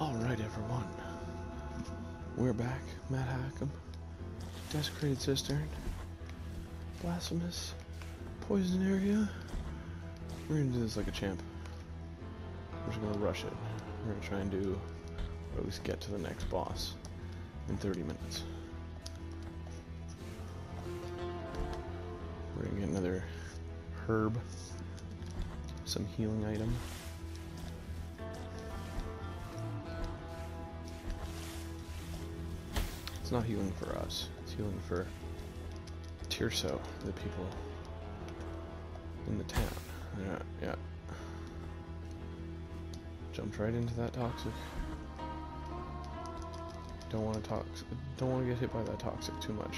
Alright, everyone. We're back. Matt Hackem. Desecrated Cistern. Blasphemous. Poison area. We're gonna do this like a champ. We're just gonna rush it. We're gonna try and do, or at least get to the next boss in 30 minutes. We're gonna get another herb, some healing item. It's not healing for us, it's healing for Tirso, the people in the town. Yeah, yeah. Jumped right into that toxic. Don't want to toxic. Don't want to get hit by that toxic too much.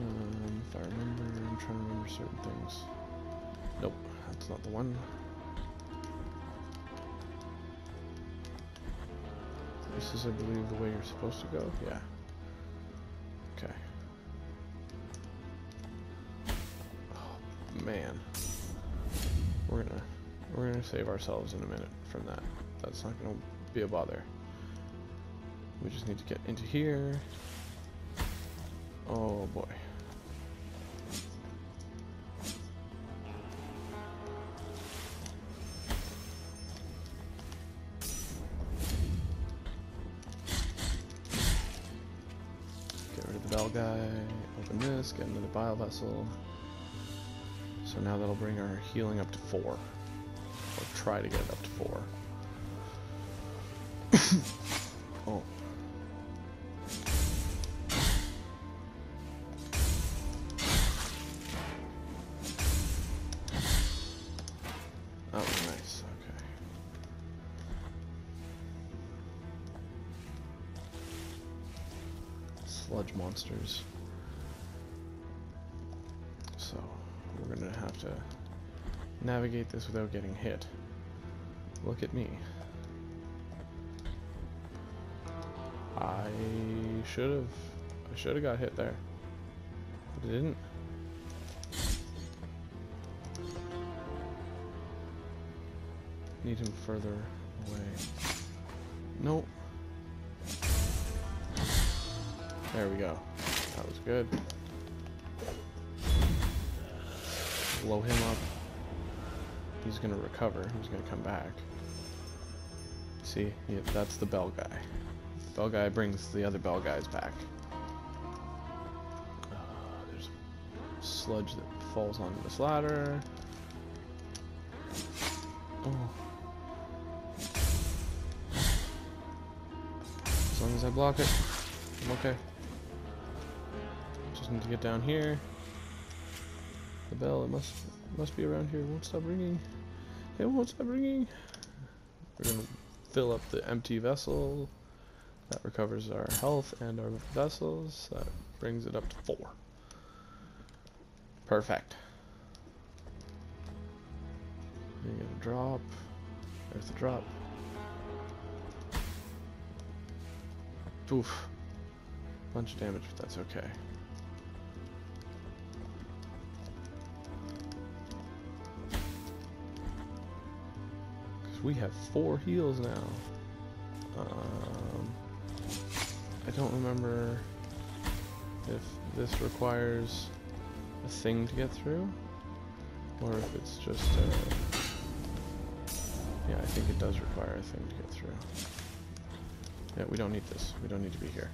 Um, if I remember, I'm trying to remember certain things. Nope, that's not the one. This is, I believe, the way you're supposed to go. Yeah. Okay. Oh man, we're gonna we're gonna save ourselves in a minute from that. That's not gonna be a bother. We just need to get into here. Oh boy. Get into the bile vessel. So now that'll bring our healing up to four. Or try to get it up to four. oh. Nice, okay. Sludge monsters. Navigate this without getting hit. Look at me. I should have I should have got hit there. But I didn't. Need him further away. Nope. There we go. That was good. Blow him up. He's gonna recover. He's gonna come back. See, yeah, that's the bell guy. Bell guy brings the other bell guys back. Uh, there's sludge that falls onto this ladder. Oh. As long as I block it, I'm okay. Just need to get down here. The bell, it must must be around here. Won't stop ringing. It won't stop ringing. We're gonna fill up the empty vessel. That recovers our health and our vessels. That brings it up to four. Perfect. You get a drop. There's the drop. Oof. Bunch of damage, but that's okay. We have four heals now. Um, I don't remember if this requires a thing to get through, or if it's just uh, yeah, I think it does require a thing to get through. Yeah, we don't need this. We don't need to be here.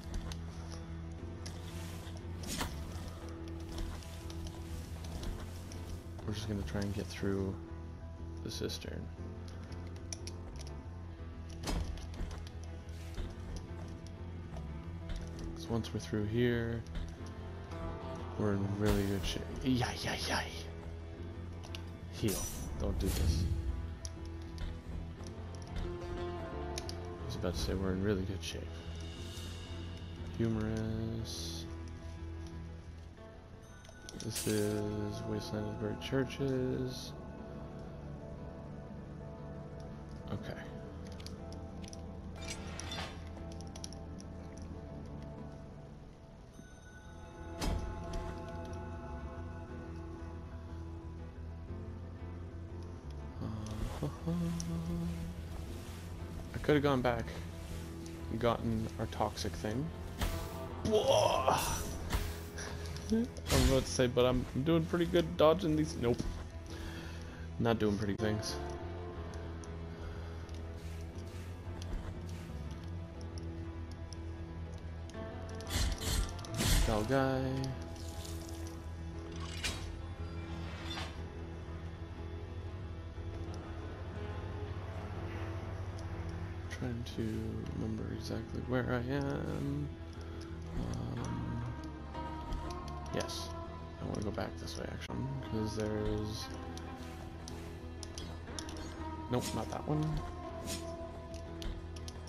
We're just gonna try and get through the cistern. Once we're through here, we're in really good shape. Yay, yay, yay. Heal. Don't do this. I was about to say we're in really good shape. Humorous. This is Wasteland of Buried Churches. I could have gone back gotten our toxic thing. Whoa! I'm about to say, but I'm doing pretty good dodging these. Nope. Not doing pretty things. Bell guy. Trying to remember exactly where I am. Um, yes, I want to go back this way actually, because there's. Nope, not that one.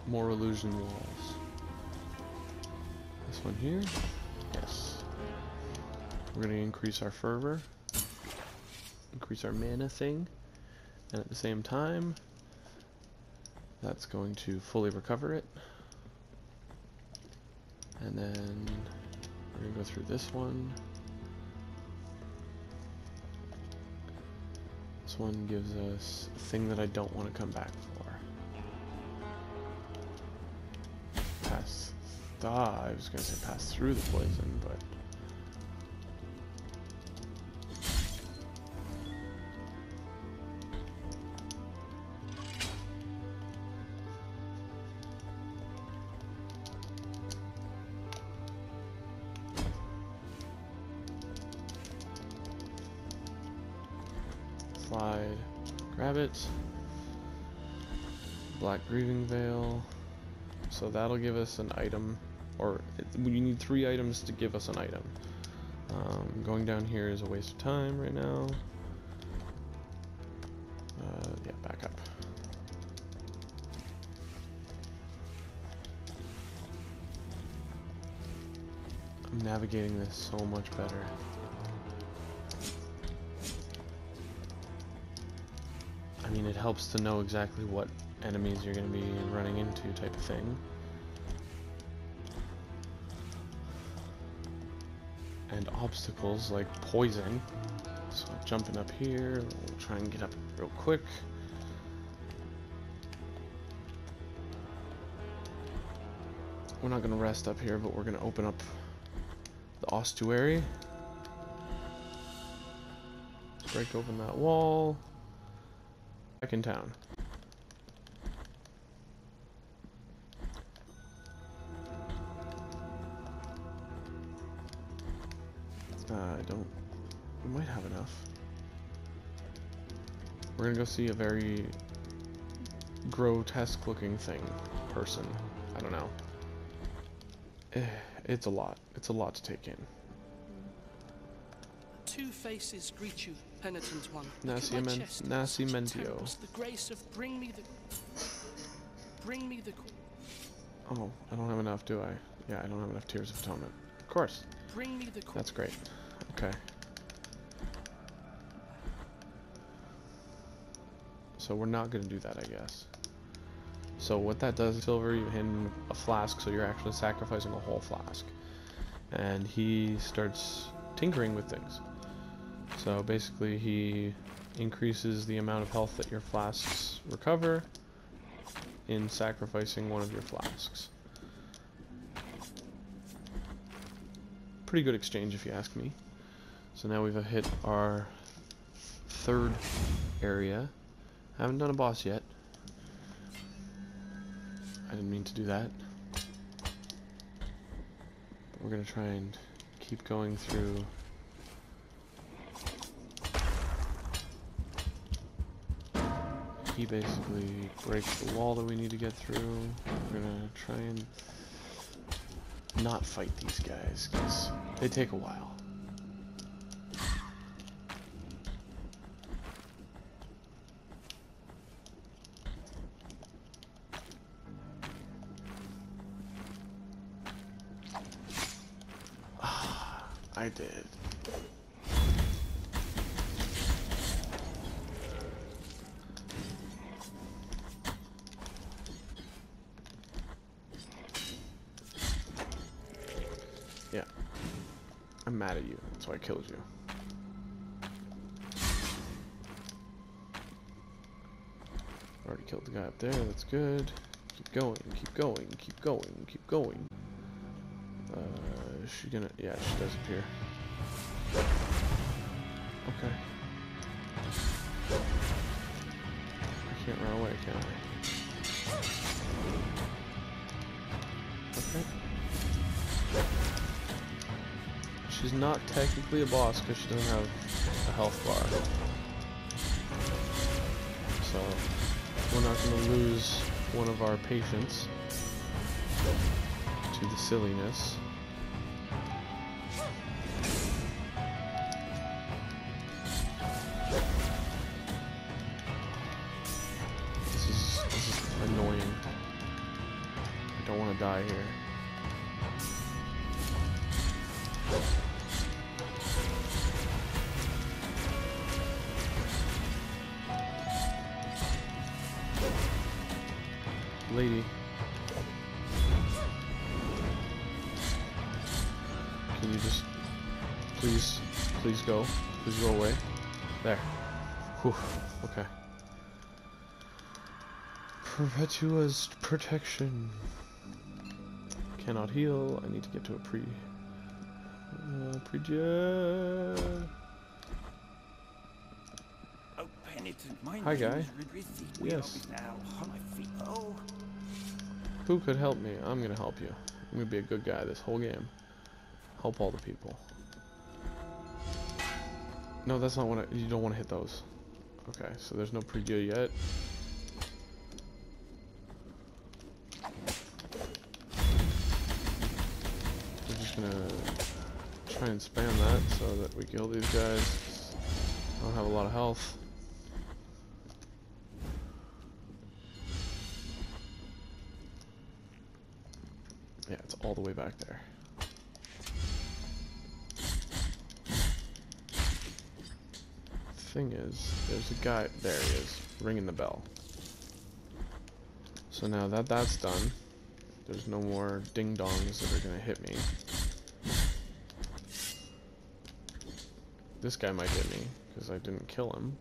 More illusion walls. This one here. Yes. We're going to increase our fervor, increase our mana thing, and at the same time, that's going to fully recover it. And then we're going to go through this one. This one gives us a thing that I don't want to come back for. Pass. Ah, I was going to say pass through the poison, but. Slide, grab it. Black Grieving Veil. So that'll give us an item, or we need three items to give us an item. Um, going down here is a waste of time right now. Uh, yeah, back up. I'm navigating this so much better. Mean, it helps to know exactly what enemies you're going to be running into type of thing. And obstacles like poison. So jumping up here, we'll try and get up real quick. We're not going to rest up here, but we're going to open up the ossuary. Break open that wall. Back in town. Uh, I don't... We might have enough. We're gonna go see a very grotesque looking thing. Person. I don't know. Eh, it's a lot. It's a lot to take in. Two faces greet you, penitent one. Nascimen- Nascimentio. The grace of bring me the bring me the Oh, I don't have enough, do I? Yeah, I don't have enough Tears of Atonement. Of course. bring me the That's great. Okay. So we're not going to do that, I guess. So what that does, Silver, you hand him a flask, so you're actually sacrificing a whole flask. And he starts tinkering with things. So basically he increases the amount of health that your flasks recover in sacrificing one of your flasks. Pretty good exchange if you ask me. So now we've hit our third area. Haven't done a boss yet. I didn't mean to do that. But we're gonna try and keep going through he basically breaks the wall that we need to get through. We're gonna try and not fight these guys, because they take a while. Yeah. I'm mad at you. That's why I killed you. Already killed the guy up there. That's good. Keep going, keep going, keep going, keep going. Uh, is she gonna... Yeah, she does appear. Okay. I can't run away, can I? Okay. She's not technically a boss because she doesn't have a health bar. So, we're not going to lose one of our patients to the silliness. This is this is annoying. I don't want to die here. Please please go? Please go away. There. Whew. Okay. Perpetua's protection. Cannot heal. I need to get to a pre. Uh, pre Oh, Hi, guy. Yes. Who could help me? I'm gonna help you. I'm gonna be a good guy this whole game. Help all the people. No, that's not what I. You don't want to hit those. Okay, so there's no Prie Dieu yet. We're just gonna try and spam that so that we kill these guys. I don't have a lot of health. Yeah, it's all the way back there. Thing is, there's a guy. There he is, ringing the bell. So now that that's done, there's no more ding dongs that are gonna hit me. This guy might hit me because I didn't kill him.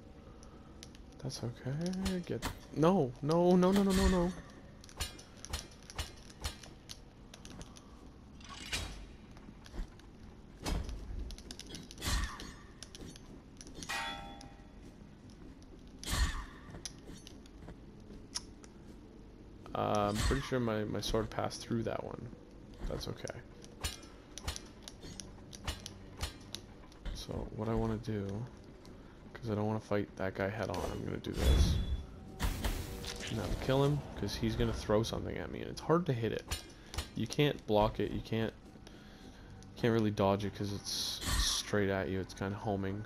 That's okay. Get no, no, no, no, no, no, no. Uh, I'm pretty sure my, my sword passed through that one. That's okay. So what I want to do, because I don't want to fight that guy head on, I'm going to do this. Now kill him, because he's going to throw something at me, and it's hard to hit it. You can't block it, you can't can't really dodge it because it's straight at you, it's kind of homing.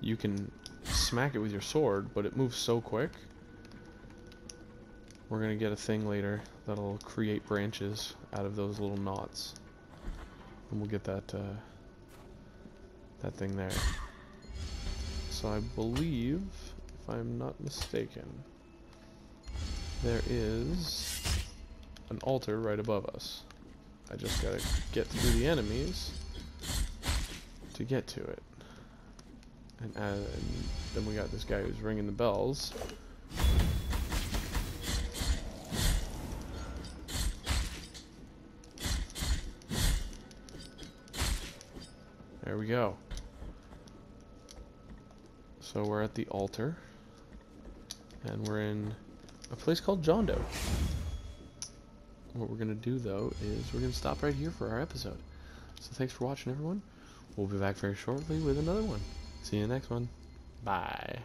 You can smack it with your sword, but it moves so quick. We're gonna get a thing later that'll create branches out of those little knots. And we'll get that, uh, that thing there. So I believe, if I'm not mistaken, there is an altar right above us. I just gotta get through the enemies to get to it. And, uh, and then we got this guy who's ringing the bells. There we go. So we're at the altar. And we're in a place called Jondo. What we're going to do, though, is we're going to stop right here for our episode. So thanks for watching, everyone. We'll be back very shortly with another one. See you in the next one. Bye.